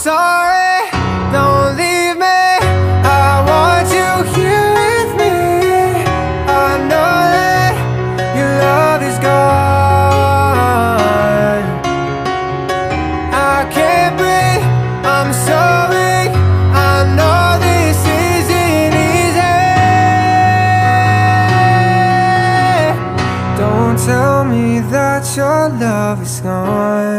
sorry, don't leave me. I want you here with me. I know that your love is gone. I can't breathe, I'm so weak. I know this isn't easy. Don't tell me that your love is gone.